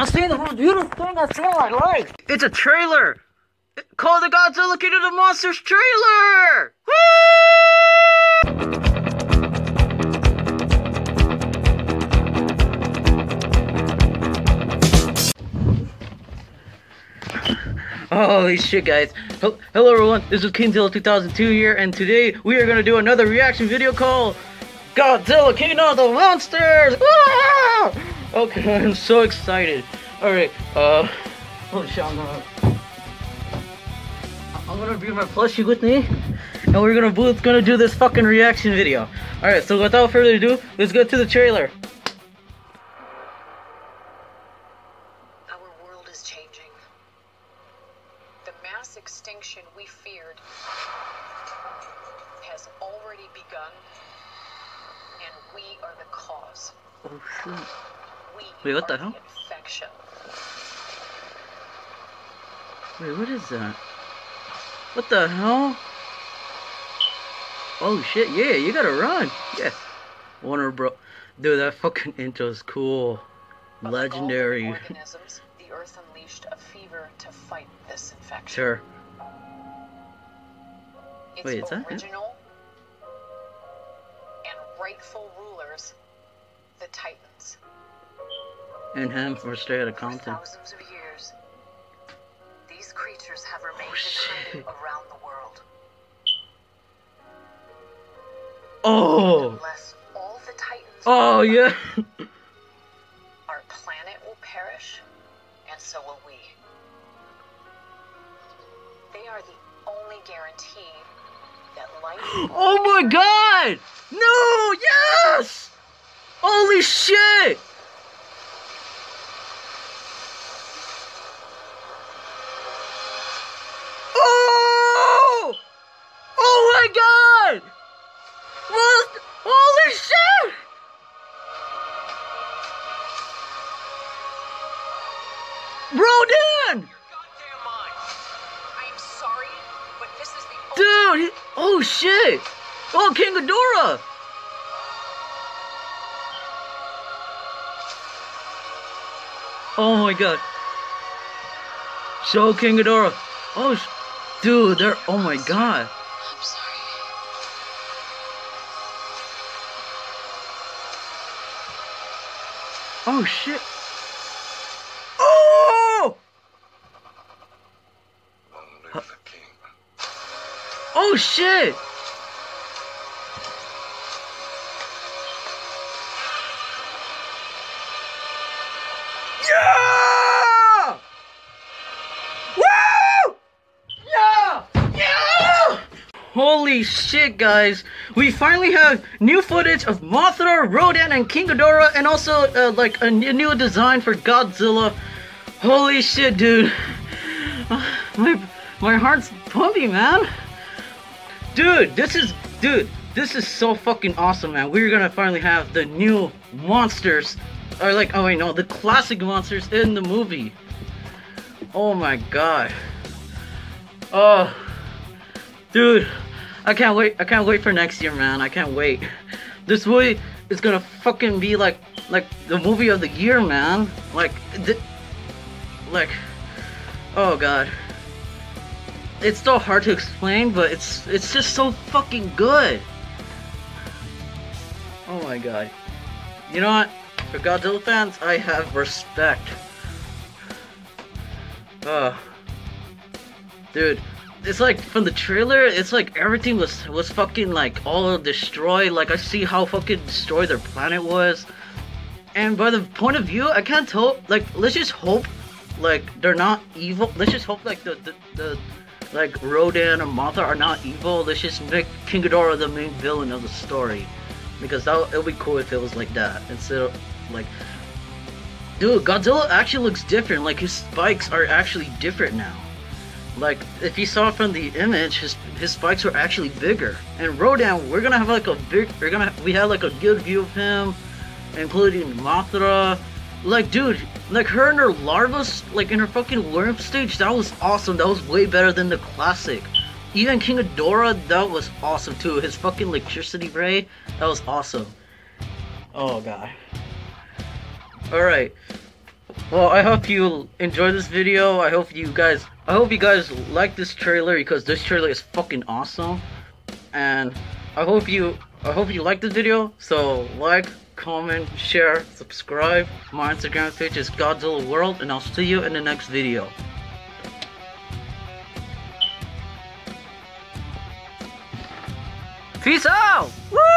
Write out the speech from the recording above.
I've seen the most beautiful thing I've seen in my life. It's a trailer. Called the Godzilla King of the Monsters trailer. Holy shit, guys. Hello, everyone. This is Kingzilla 2002 here, and today we are going to do another reaction video called Godzilla King of the Monsters! Ah! Okay, I'm so excited. Alright, uh, holy shit, I'm gonna. I'm gonna bring my plushie with me, and we're gonna both gonna do this fucking reaction video. Alright, so without further ado, let's go to the trailer. Our world is changing. The mass extinction we feared has already begun, and we are the cause. Oh shit. Wait, what the hell? infection. Wait, what is that? What the hell? Oh shit, yeah, you gotta run. Yeah. Warner Bro. Dude, that fucking intro is cool. Legendary. the organisms, the Earth unleashed a fever to fight this infection. Sure. Its Wait, is that it? original and rightful rulers, the Titans. And him for straight out Compton. thousands of years, these creatures have remained Oh, shit. around the world. Oh! Unless all the Titans Oh, yeah! our planet will perish, and so will we. They are the only guarantee that life Oh my god! No! Yes! Holy shit! He- Oh shit! Oh, King Ghidorah! Oh my god. So, King Ghidorah. Oh, sh- dude, they're. Oh my god. I'm sorry. Oh shit. Oh! Long live the king. Oh shit! Yeah! Woo! Yeah! Yeah! Holy shit, guys! We finally have new footage of Mothra, Rodan, and King Ghidorah, and also uh, like a new design for Godzilla. Holy shit, dude! My my heart's pumping, man. Dude, this is dude, this is so fucking awesome, man. We're gonna finally have the new monsters, or like, oh wait, no, the classic monsters in the movie. Oh my god. Oh, dude, I can't wait. I can't wait for next year, man. I can't wait. This movie is gonna fucking be like, like the movie of the year, man. Like, like, oh god it's still hard to explain, but it's it's just so fucking good. Oh my god. You know what? For Godzilla fans, I have respect. Uh Dude, it's like from the trailer, it's like everything was was fucking like all destroyed. Like I see how fucking destroyed their planet was. And by the point of view, I can't tell like let's just hope like they're not evil. Let's just hope like the the, the like Rodan and Mothra are not evil. Let's just make King Ghidorah the main villain of the story, because that it would be cool if it was like that instead of like. Dude, Godzilla actually looks different. Like his spikes are actually different now. Like if you saw from the image, his his spikes were actually bigger. And Rodan, we're gonna have like a big. We're gonna we have like a good view of him, including Mothra. Like, dude, like her in her larva, like in her fucking worm stage, that was awesome. That was way better than the classic. Even King Ghidorah, that was awesome too. His fucking electricity ray, that was awesome. Oh god. All right. Well, I hope you enjoy this video. I hope you guys, I hope you guys like this trailer because this trailer is fucking awesome. And I hope you, I hope you like this video. So like, comment, share, subscribe. My Instagram page is Godzilla World, and I'll see you in the next video. Peace out! Woo!